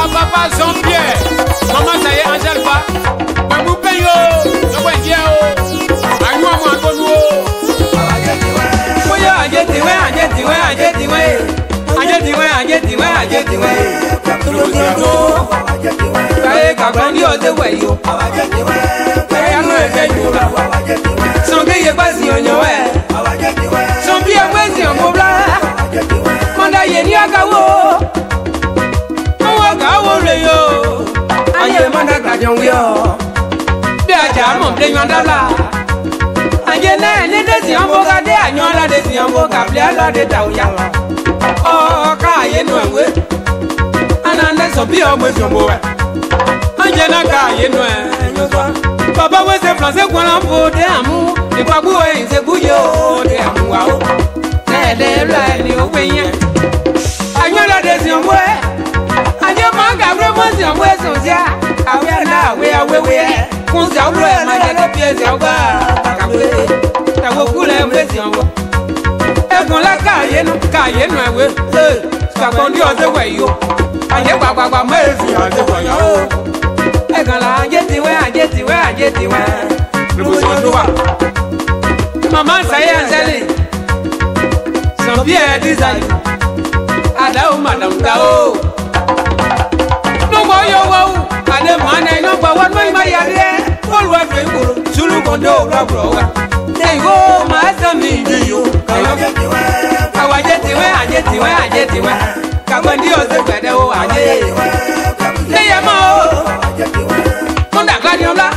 a papa Zambie mama sa ye Angel fa pẹ̀lú pẹ̀yìn o lọ́pọ̀ ìjẹ́ o àyún ọmọ àgbọ̀nù o. bóyá àjẹtìwẹ́ àjẹtìwẹ́ àjẹtìwẹ́ àjẹtìwẹ́ àjẹtìwẹ́ àjẹtìwẹ́ lójoojó káyé kàgbọ́n ní ọdẹ wẹ̀ yìí o. káyé àná ẹ̀fẹ́ yìí o. denyuandala angene ne desiamboka de anyola desiamboka bliala de tauyala o ka yenuwe anane sobi omwesombowe angena ka yenue nyozwa baba wese flanse kualambo de amu ikwaguo inseguyo de amuwao tẹ̀lẹ́lẹ́ni òwe yẹn. Àyọ̀lọ́dẹ sì ń wẹ́. Àjẹmọ́ gàwé mọ́ sì ń wẹ́ sùn sí à. Àwẹ́ náà àwẹ́ awéwé ẹ̀ nzàwó ẹ̀ má jẹ́ kí fi ẹ̀sẹ̀ ọgbà kàkàwéré tàwọn kú lẹ̀ wé sí ọwọ́. ẹ̀gbọ́n la kàyénu kàyénu ẹ̀wé la ajé tiwẹ́ ajé tiwẹ́ ajé tiwẹ́ lùmùsọ̀dúwà. màmá sàyé ẹ̀sẹ̀lì sànfí ẹ̀ dísàlì àdáwò màdàm dáwò. nùgbọ́ yóò wọ́wù ke koro sulu kondo ra bro wa dai go ma sa mi ni yo kawa ke ti wa kawa je ti wa aje ti wa aje ti wa kawa o se gbede o aje le ya ma o konda gladiola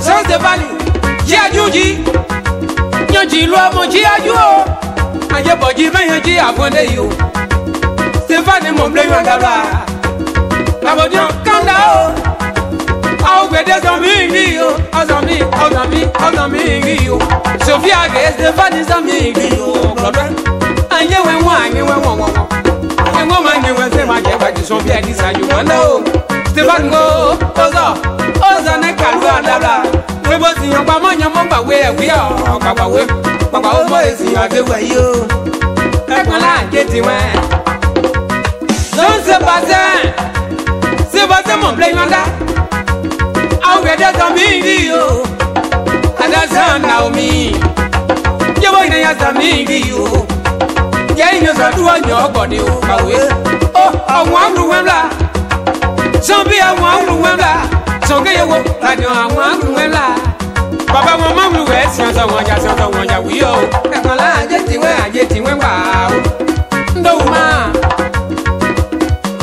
sans de bali ji ajuji lu amo ji aju o aje boji meyan ji afonde yi o Stéphane mon bleu en dabla. La bonne, quand là gbèdé zọmí rí o ọzọmí ọzọmí ọzọmí rí o sofia gèésì fani zọmí rí o gbọdọ anyewe wọn anyewe wọn wọn wọn ẹwọn máa ń yẹwẹ sẹ máa jẹ bàjẹ sọfia ẹni sàyò wọn náà o stephen ko ọzọ ọzọ ní kàlú àdàlà wíwọ sí yan pamọ yan mọ gbàwé ẹwí ọgbàgbàwé pàpà ó mọ èsì àdéwẹ yìí o ẹkùn láàjẹ tiwọn ló ń ṣe pàṣẹ ṣe pàṣẹ mọ̀ bẹ́ẹ̀ yọ̀ǹda. Obede Zamiri o Adaza Naomi Yebo ina ya Zamiri o Ye ina za duwa nyo godi o Mawe e O àwọn àrùn wemla Zambi àwọn àrùn wemla Songe yewo Radio àwọn àrùn wemla Bàbá wọn máa ń lu ẹ̀ sí ọ̀sán wọn jà sí ọ̀sán wọn jà wíyọ̀ o. Ẹ̀kan láàjẹ́ tiwẹ́ àjẹ́ tiwẹ́ wà o. Ndòwú máa.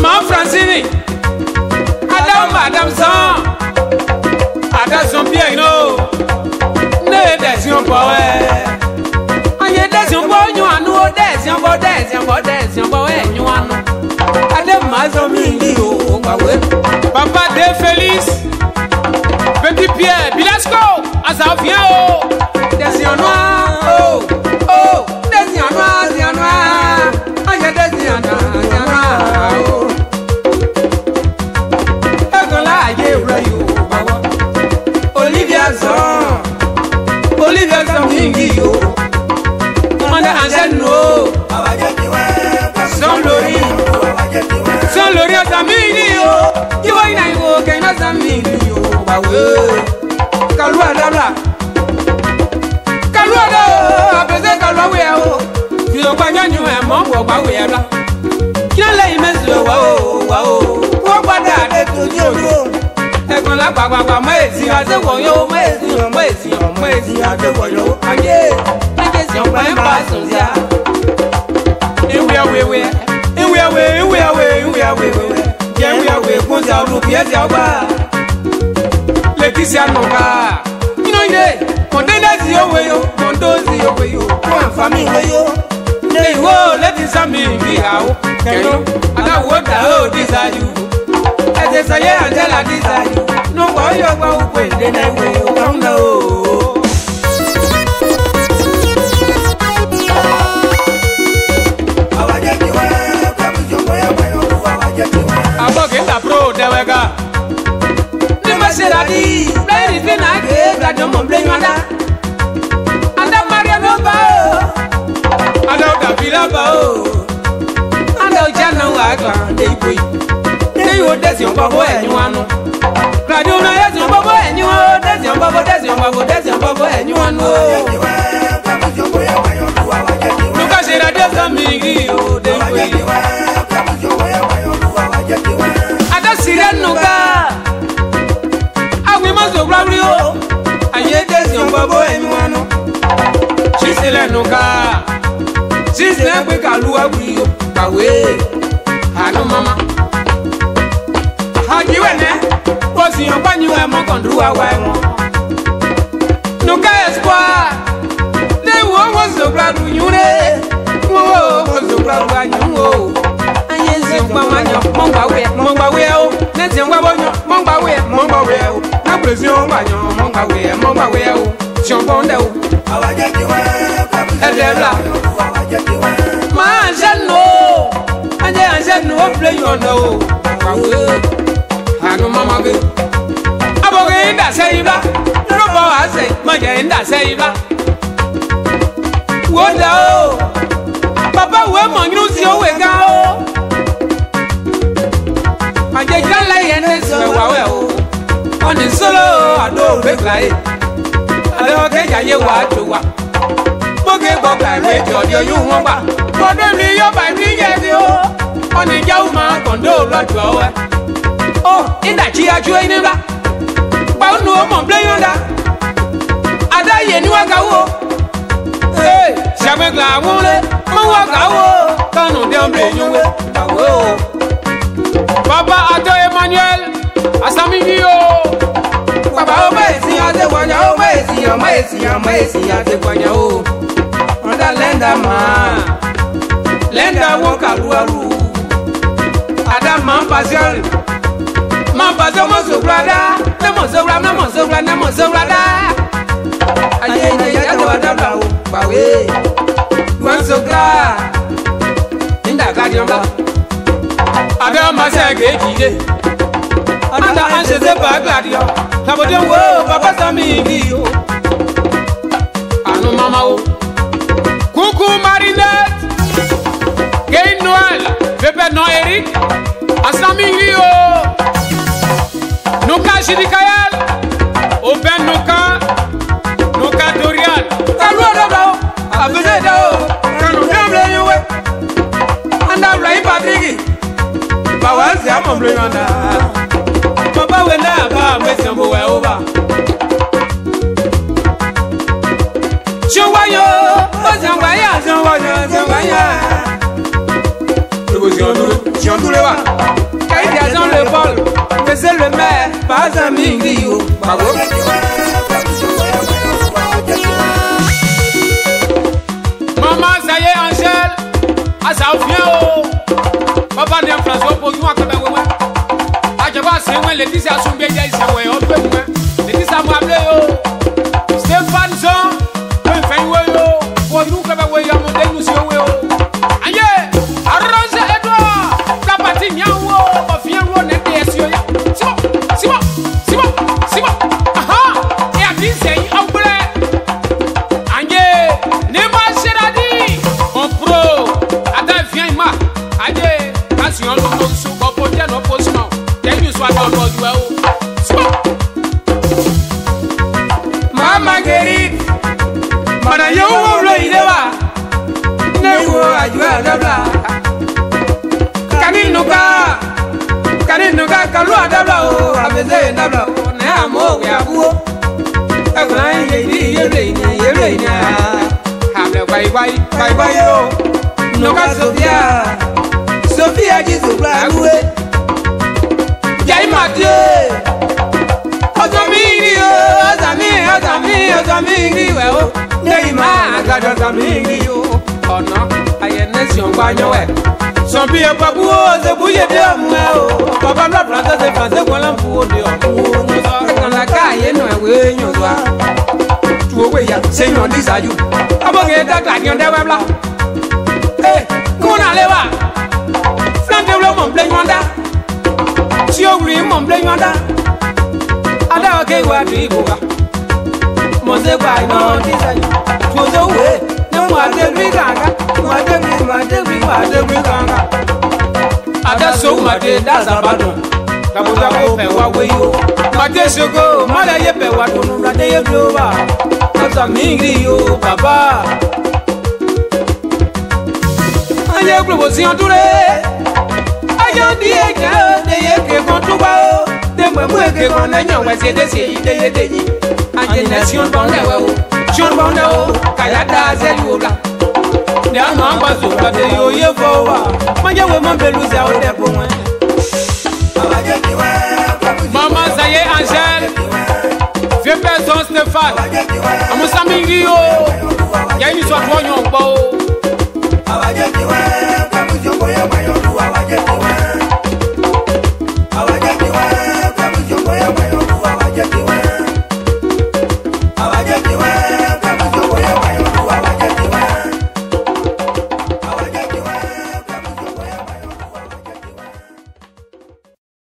Màá Francine. Adam Adam sàn. Papa, ọkọ̀ tẹ̀sí ọkọ̀ de Felix bébí pierre bilasco àṣàfihàn o. dhamini yo kiwa inaivoka inadhamini yo wawe kalua dara kalua do apese kalua weao kiyokwanyanyue mongwo kwa weala kinalei mezuo wao wao kuokwada adetunyoyo ẹ̀kan lápapàpà mọ́ èsì àṣewọ̀ yóò mọ́ èsì yóò mọ́ èsì. Keno, I what the hell desire you. I desire until I desire you. No, why you go when then I will come now. Abogeta pro dewega. Never said I did. Very thin I gave that no more blame on that. And I'm Maria Nova. I don't have Vilaba na wa gla de boy de yo de si on babo enyu anu radio na ye si on babo enyu o de si on babo de si on babo de si on babo enyu anu o mọ ma wẹ ẹ mọ ma wẹ o tiọ bọ́n dẹ o. àwa jẹ́ ti wẹ́ ẹ̀dẹ̀ la. máa ń ṣe nù o máa jẹ́ à ń ṣe nù o fìlẹ̀ yàn dẹ o. àwọ̀ àánú mama bẹ. abọ́kẹ́ ń dà sẹ́yìn bá lọ́pọ̀ àṣẹ máa jẹ́ ń dà sẹ́yìn bá. wò ó dà o. they judge you one ba. For them ni by me yes yo. On the jaw ma kondo lo jo Oh, in that chia chu in ba. Ba nu o mo ble yo da. Ada ye ni wa ka wo. Hey, shabe gla wo le. Mo wa ka wo. Kanu dem ble yun we. Ka wo. Baba Ado Emmanuel Asami yo. Baba o ba esi ate wanya o ba esi ama esi ama esi ate wanya o lenda ma lenda wo kaluaru ada ma mpazal ma mpazal mo zowura da ne mo zowura ne mo zowura ne mo zowura da aye ne ya do ada ba wo ba we duan zowura nda ka di ba ada ma se ge ji de ada an se se ba gladio tabo de wo papa sami gi o anu mama o Coucou Marinette Gay Noël Bébé non Eric Asami Yo Nuka Jirikayel Hata mingi yo Babo Maman Zaye Angel Asa ah, ofien o oh. Papa Nen François Pognou Akabe wewe Ajaba sewe Laetitia Soumbeye Isewe Ope Mou kalua dabla o abeze dabla o ne amo we abuo ekuna ye ni yere ni yere ni hable bye bye bye bye o no ka sofia sofia jesus bla abuwe jai mate ọjọ́ mi rí o ọjọ́ mi ọjọ́ mi ọjọ́ mi rí wẹ o lẹ́yìn máa gbàdọ̀ ọjọ́ mi rí attention kwa nyowe sompie papuo zebuye de omme o papa lord francis de france kwala mpuo de omuo kana ka ye no oh, we nyozwa tuo oh, we ya se nyon disaju aboge dakla nyon de webla eh kuna lewa flante wlo mon ble nyonda si ogri mon ble nyonda ada oke wa di buga mo se kwa nyon disaju tuo ze we ne mo ate lui gaga madegbe madegbe madegbe ganga adaso made dazabadun kabodabo pẹ wa weyo madesogo malaye pẹ wa dunu ladeye doba kasa mingiri yo baba. ayé gbogbo ziyan dure ayé di eke deye kekan tuba o dememu ekekan nẹyàn wẹsẹ desi deyedeyi ayé nẹ ziyan dọn lẹwẹ o ziyan dọn lẹ de ama agba so kade yo ye fo wa ma je we ma belu se o de po wen mama saye angel vieux père son stéphane amusa mi ri o ya ni so bo yon po o